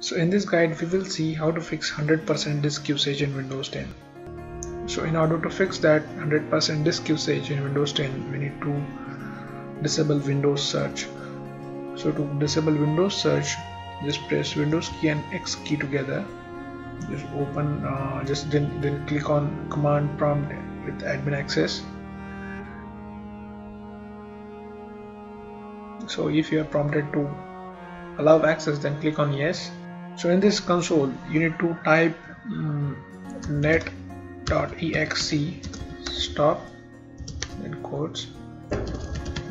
So in this guide we will see how to fix 100% disk usage in Windows 10. So in order to fix that 100% disk usage in Windows 10 we need to disable Windows search. So to disable Windows search just press Windows key and X key together just open uh, just then, then click on command prompt with admin access so if you are prompted to allow access then click on yes so in this console you need to type um, net.exe stop in quotes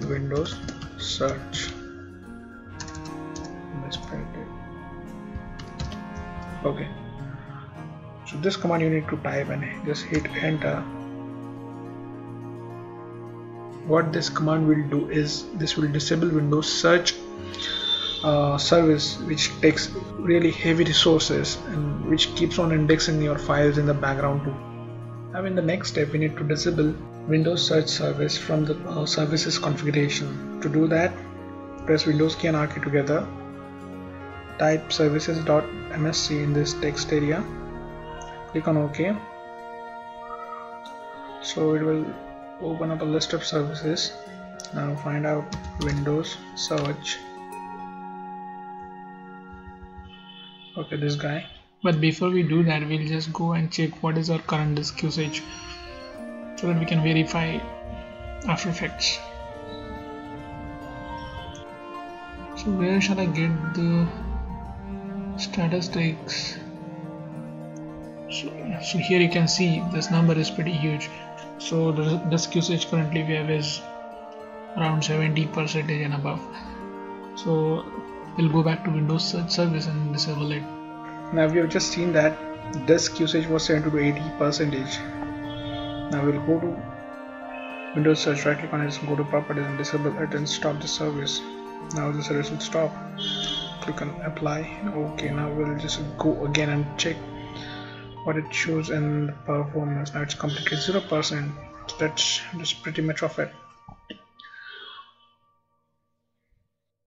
windows search. Okay. So this command you need to type and just hit enter. What this command will do is this will disable windows search uh, service which takes really heavy resources and which keeps on indexing your files in the background too. Now in the next step we need to disable Windows search service from the uh, services configuration. To do that press Windows key and R key together. Type services.msc in this text area. Click on OK. So it will open up a list of services. Now find out Windows search okay this guy. But before we do that we'll just go and check what is our current disk usage so that we can verify after effects. So where shall I get the statistics? So, so here you can see this number is pretty huge. So the disk usage currently we have is around 70 percentage and above. So we'll go back to windows search service and disable it now we have just seen that disk usage was 70 to 80 percentage. Now we'll go to windows search right click on it go to properties and disable it and stop the service. Now the service will stop. Click on apply. Okay now we'll just go again and check what it shows in the performance. Now it's completely zero percent. That's just pretty much of it